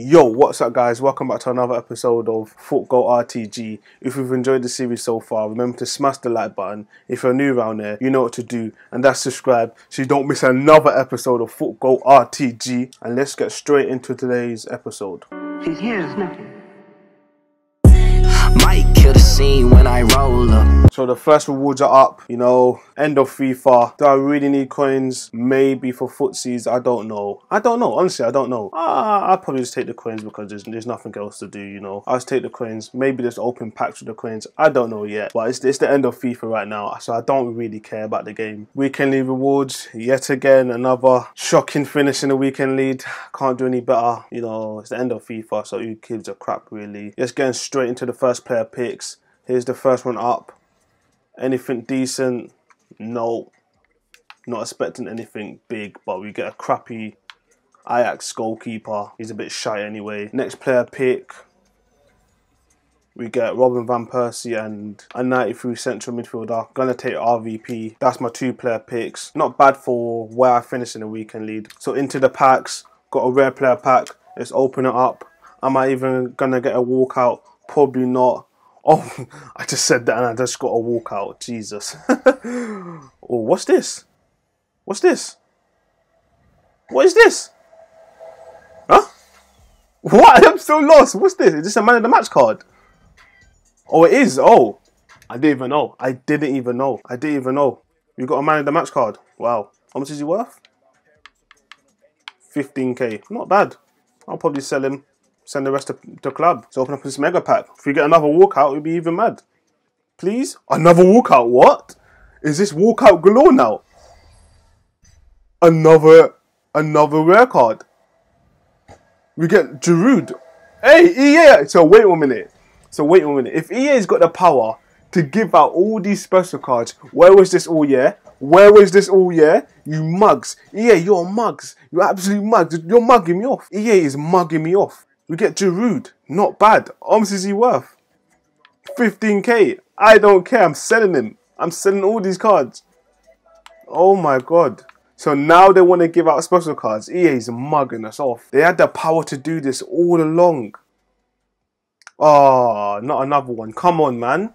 Yo, what's up guys? Welcome back to another episode of FUTGOAT RTG. If you've enjoyed the series so far, remember to smash the like button. If you're new around there, you know what to do, and that's subscribe so you don't miss another episode of FUTGOAT RTG. And let's get straight into today's episode. She's here nothing. Might kill the scene when I roll up. So the first rewards are up, you know, end of FIFA. Do I really need coins? Maybe for footsies, I don't know. I don't know, honestly, I don't know. Uh, I'll probably just take the coins because there's, there's nothing else to do, you know. I'll just take the coins. Maybe just open packs with the coins. I don't know yet. But it's, it's the end of FIFA right now, so I don't really care about the game. Weekend league rewards, yet again, another shocking finish in the weekend league. Can't do any better. You know, it's the end of FIFA, so who gives a crap, really. Just getting straight into the first player picks. Here's the first one up. Anything decent? No. Not expecting anything big, but we get a crappy Ajax goalkeeper. He's a bit shy anyway. Next player pick. We get Robin Van Persie and a 93 central midfielder. Gonna take RVP. That's my two player picks. Not bad for where I finished in the weekend league. So into the packs. Got a rare player pack. Let's open it up. Am I even gonna get a walkout? Probably not. Oh, I just said that and I just got a walkout. Jesus. oh, what's this? What's this? What is this? Huh? What? I'm so lost. What's this? Is this a man of the match card? Oh, it is. Oh, I didn't even know. I didn't even know. I didn't even know. You got a man of the match card. Wow. How much is he worth? 15k. Not bad. I'll probably sell him send the rest to the club to open up this mega pack. If we get another walkout, we'll be even mad. Please? Another walkout? What? Is this walkout galore now? Another, another rare card. We get Giroud. Hey, EA! So wait one minute. So wait one minute. If EA's got the power to give out all these special cards, where was this all year? Where was this all year? You mugs. EA, you're mugs. You're absolute mugs. You're mugging me off. EA is mugging me off. We get Giroud. Not bad. Much is he worth? 15k. I don't care. I'm selling him. I'm selling all these cards. Oh my god. So now they want to give out special cards. EA's mugging us off. They had the power to do this all along. Oh, not another one. Come on, man.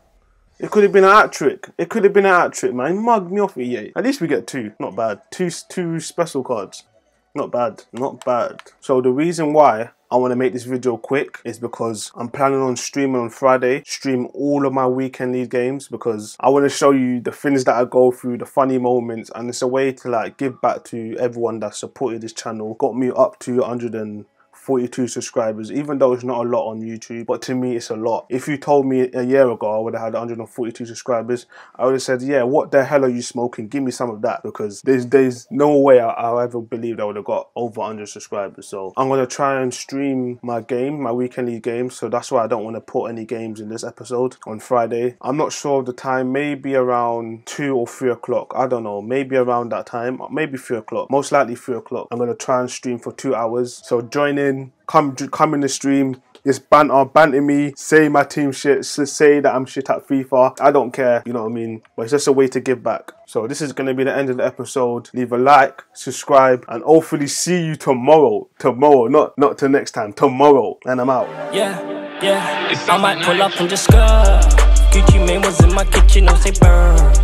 It could have been an hat trick. It could have been an hat trick, man. Mugged me off, EA. At least we get two. Not bad. Two, two special cards. Not bad. Not bad. So the reason why I want to make this video quick. Is because I'm planning on streaming on Friday, stream all of my weekend league games because I want to show you the things that I go through, the funny moments, and it's a way to like give back to everyone that supported this channel, got me up to 100 and 42 subscribers, even though it's not a lot on YouTube, but to me it's a lot. If you told me a year ago I would have had 142 subscribers, I would have said, yeah, what the hell are you smoking? Give me some of that because there's there's no way I, I ever believed I would have got over 100 subscribers. So I'm gonna try and stream my game, my league game. So that's why I don't want to put any games in this episode on Friday. I'm not sure of the time, maybe around two or three o'clock. I don't know, maybe around that time, maybe three o'clock. Most likely three o'clock. I'm gonna try and stream for two hours. So join in come come in the stream, just banter, banter me, say my team shit, say that I'm shit at FIFA. I don't care, you know what I mean? But it's just a way to give back. So this is going to be the end of the episode. Leave a like, subscribe, and hopefully see you tomorrow. Tomorrow, not not till next time. Tomorrow, and I'm out. Yeah, yeah. I might pull up and just skirt. Gucci Mane was in my kitchen, don't say burn.